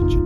relationship.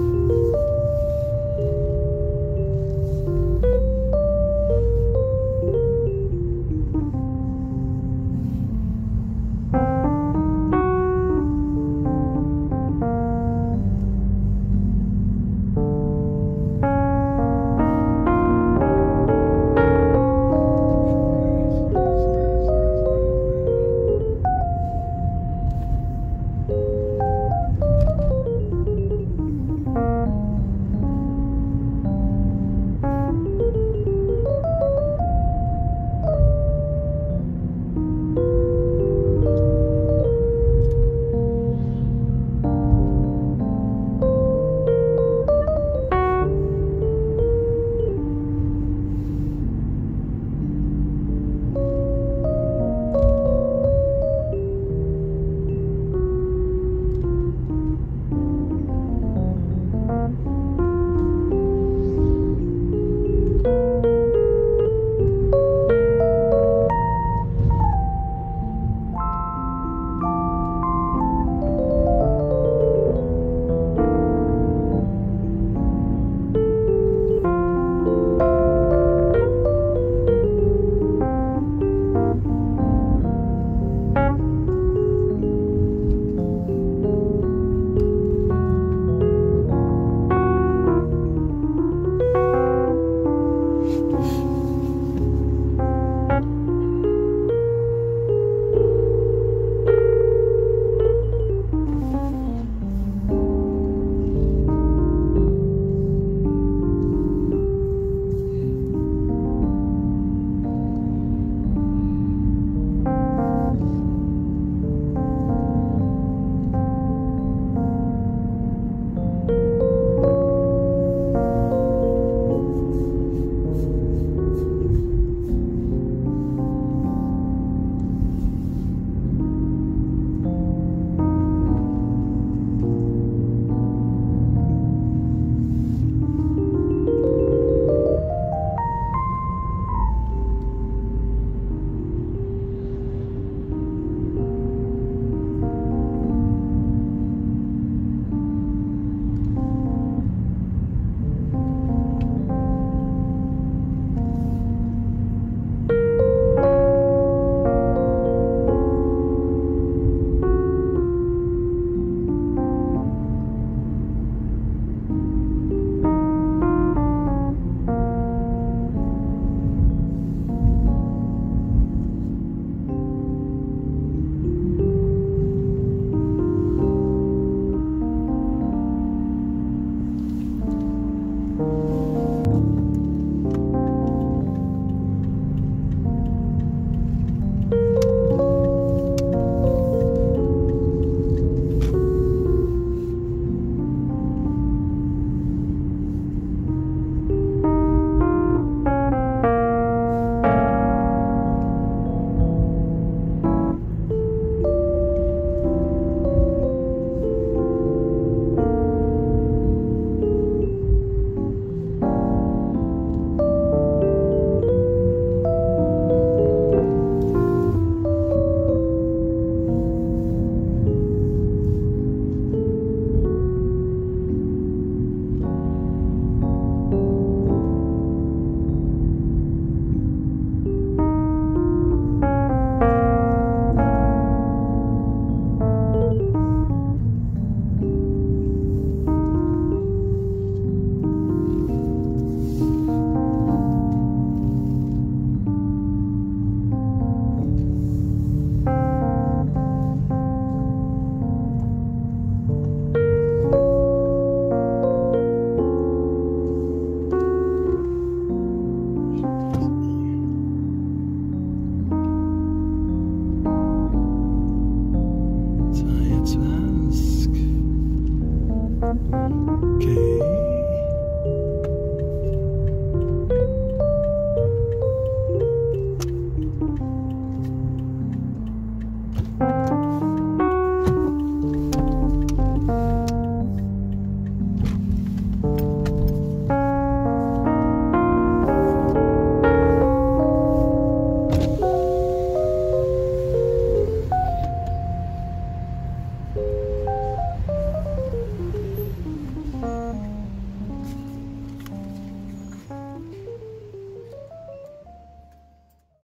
You